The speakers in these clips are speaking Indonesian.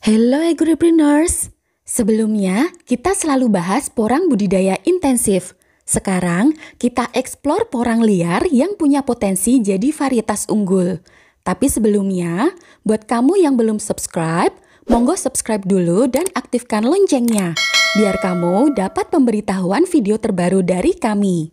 Hello agripreneurs. Sebelumnya, kita selalu bahas porang budidaya intensif. Sekarang, kita eksplor porang liar yang punya potensi jadi varietas unggul. Tapi sebelumnya, buat kamu yang belum subscribe, monggo subscribe dulu dan aktifkan loncengnya, biar kamu dapat pemberitahuan video terbaru dari kami.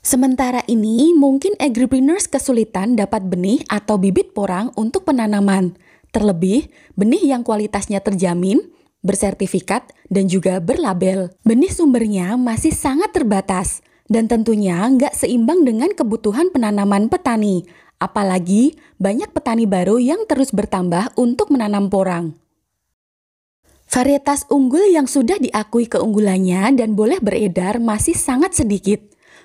Sementara ini, mungkin agripreneurs kesulitan dapat benih atau bibit porang untuk penanaman. Terlebih, benih yang kualitasnya terjamin, bersertifikat, dan juga berlabel. Benih sumbernya masih sangat terbatas, dan tentunya nggak seimbang dengan kebutuhan penanaman petani. Apalagi banyak petani baru yang terus bertambah untuk menanam porang. Varietas unggul yang sudah diakui keunggulannya dan boleh beredar masih sangat sedikit.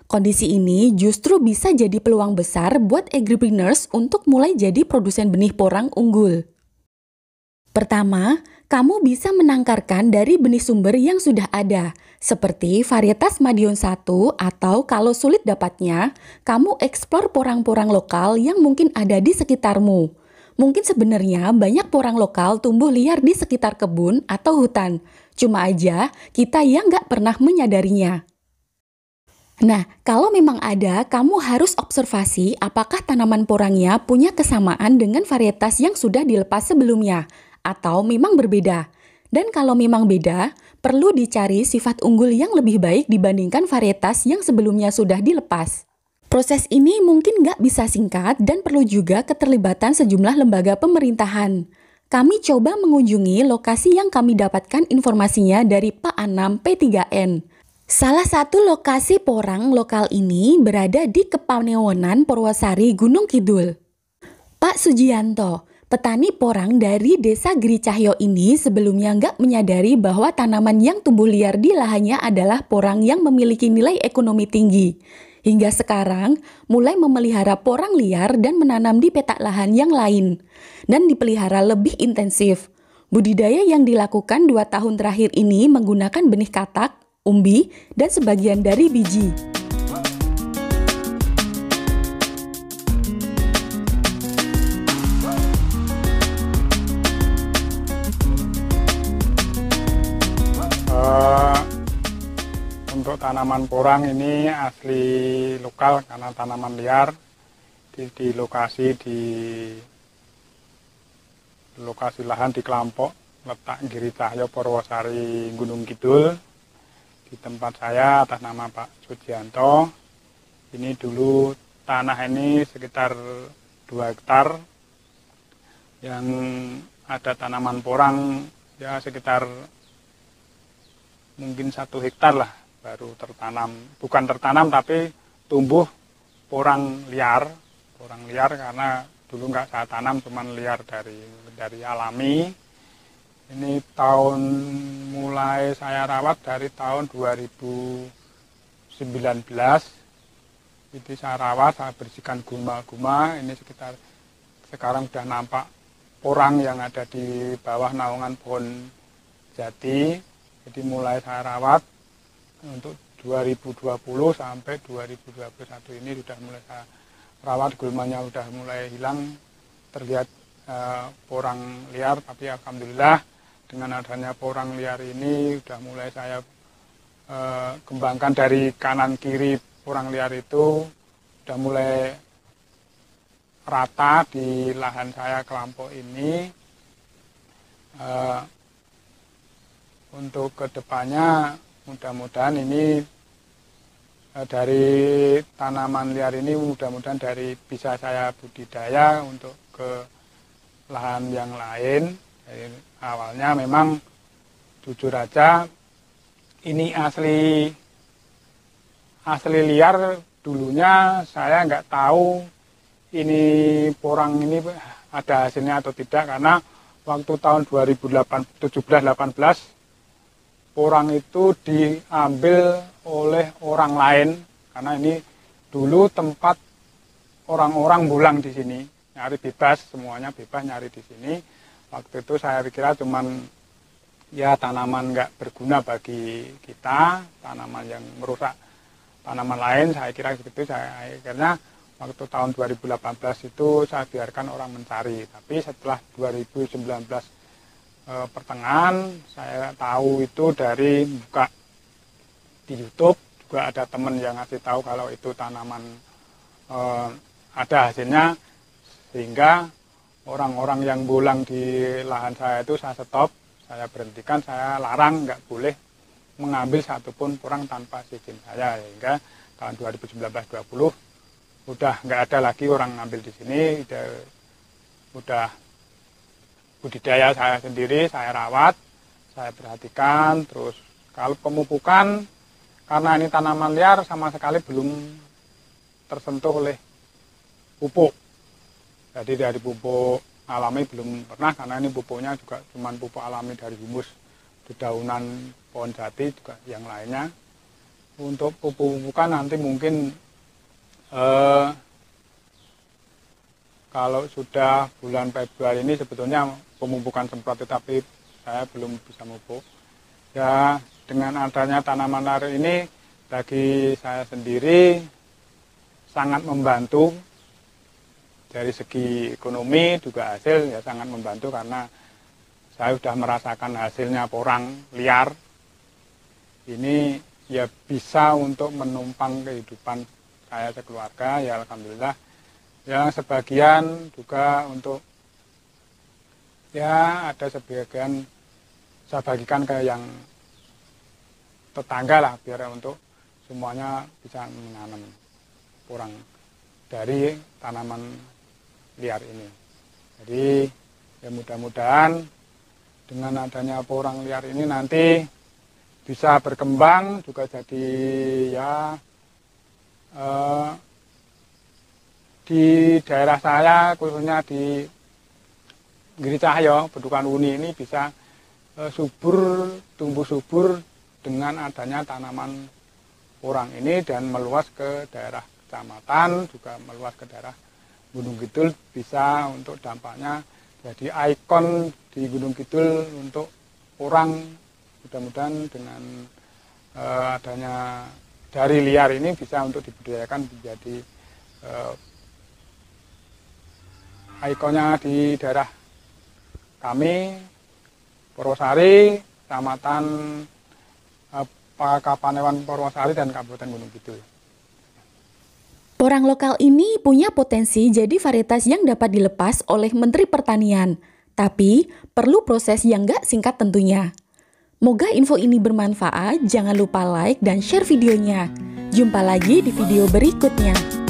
Kondisi ini justru bisa jadi peluang besar buat agripreneurs untuk mulai jadi produsen benih porang unggul. Pertama, kamu bisa menangkarkan dari benih sumber yang sudah ada, seperti varietas Madiun 1 atau kalau sulit dapatnya, kamu eksplor porang-porang lokal yang mungkin ada di sekitarmu. Mungkin sebenarnya banyak porang lokal tumbuh liar di sekitar kebun atau hutan, cuma aja kita yang nggak pernah menyadarinya. Nah, kalau memang ada, kamu harus observasi apakah tanaman porangnya punya kesamaan dengan varietas yang sudah dilepas sebelumnya, atau memang berbeda. Dan kalau memang beda, perlu dicari sifat unggul yang lebih baik dibandingkan varietas yang sebelumnya sudah dilepas. Proses ini mungkin nggak bisa singkat dan perlu juga keterlibatan sejumlah lembaga pemerintahan. Kami coba mengunjungi lokasi yang kami dapatkan informasinya dari Pak Anam P3N. Salah satu lokasi porang lokal ini berada di Kepanewonan Purwosari Gunung Kidul. Pak Sujianto, Petani porang dari desa Gericahyo ini sebelumnya nggak menyadari bahwa tanaman yang tumbuh liar di lahannya adalah porang yang memiliki nilai ekonomi tinggi. Hingga sekarang mulai memelihara porang liar dan menanam di petak lahan yang lain. Dan dipelihara lebih intensif. Budidaya yang dilakukan dua tahun terakhir ini menggunakan benih katak, umbi, dan sebagian dari biji. Untuk tanaman porang ini asli lokal karena tanaman liar di, di lokasi di lokasi lahan di Kelampok letak Giri Cahyo Purwosari Gunung Kidul. Di tempat saya atas nama Pak Sujianto. Ini dulu tanah ini sekitar 2 hektar. Yang ada tanaman porang ya sekitar mungkin satu hektar lah baru tertanam. Bukan tertanam tapi tumbuh porang liar. Porang liar karena dulu nggak saya tanam cuman liar dari dari alami. Ini tahun mulai saya rawat dari tahun 2019 itu saya rawat saya bersihkan guma-guma. Ini sekitar sekarang sudah nampak porang yang ada di bawah naungan pohon jati. Jadi mulai saya rawat untuk 2020 sampai 2021 ini sudah mulai saya rawat gulmanya sudah mulai hilang. Terlihat uh, porang liar tapi alhamdulillah dengan adanya porang liar ini sudah mulai saya uh, kembangkan dari kanan kiri porang liar itu. Sudah mulai rata di lahan saya kelompok ini. Uh, untuk ke depannya mudah-mudahan ini eh, dari tanaman liar ini mudah-mudahan dari bisa saya budidaya untuk ke lahan yang lain. Jadi, awalnya memang jujur aja ini asli asli liar dulunya saya nggak tahu ini porang ini ada hasilnya atau tidak karena waktu tahun 2017 18 orang itu diambil oleh orang lain. Karena ini dulu tempat orang-orang bulang di sini. Nyari bebas semuanya bebas nyari di sini. Waktu itu saya kira cuman ya tanaman nggak berguna bagi kita tanaman yang merusak tanaman lain. Saya kira begitu saya akhirnya waktu tahun 2018 itu saya biarkan orang mencari. Tapi setelah 2019 eh, pertengahan saya tahu itu dari buka di YouTube juga ada teman yang ngasih tahu kalau itu tanaman eh, ada hasilnya sehingga orang-orang yang bulang di lahan saya itu saya stop saya berhentikan saya larang nggak boleh mengambil satupun kurang tanpa izin saya sehingga tahun 2019-20 udah nggak ada lagi orang ngambil di sini udah budidaya saya sendiri saya rawat saya perhatikan terus kalau pemupukan karena ini tanaman liar sama sekali belum tersentuh oleh pupuk. Jadi dari pupuk alami belum pernah karena ini pupuknya juga cuma pupuk alami dari humus dedaunan pohon jati juga yang lainnya. Untuk pupuk-pupukan nanti mungkin eh, kalau sudah bulan Februari ini sebetulnya pemupukan semprot tetapi saya belum bisa mupuk. Ya dengan adanya tanaman liar ini bagi saya sendiri sangat membantu. Dari segi ekonomi juga hasil ya sangat membantu karena saya sudah merasakan hasilnya porang liar. Ini ya bisa untuk menumpang kehidupan saya sekeluarga. Ya alhamdulillah yang sebagian juga untuk ya ada sebagian saya bagikan ke yang tetangga lah biar untuk semuanya bisa menanam kurang dari tanaman liar ini. Jadi ya mudah-mudahan dengan adanya porang liar ini nanti bisa berkembang juga jadi ya Eh, di daerah saya khususnya di Giri Cahyo, Bedukan Uni ini bisa uh, subur, tumbuh subur dengan adanya tanaman orang ini dan meluas ke daerah kecamatan, juga meluas ke daerah Gunung Kidul bisa untuk dampaknya jadi ikon di Gunung Kidul untuk orang. Mudah-mudahan dengan uh, adanya dari liar ini bisa untuk dibudidayakan menjadi uh, ikonnya di daerah kami Purwosari, Kecamatan uh, Kapanewan Purwosari dan Kabupaten Gunung Kidul. Porang lokal ini punya potensi jadi varietas yang dapat dilepas oleh Menteri Pertanian, tapi perlu proses yang gak singkat tentunya. Moga info ini bermanfaat, jangan lupa like dan share videonya. Jumpa lagi di video berikutnya.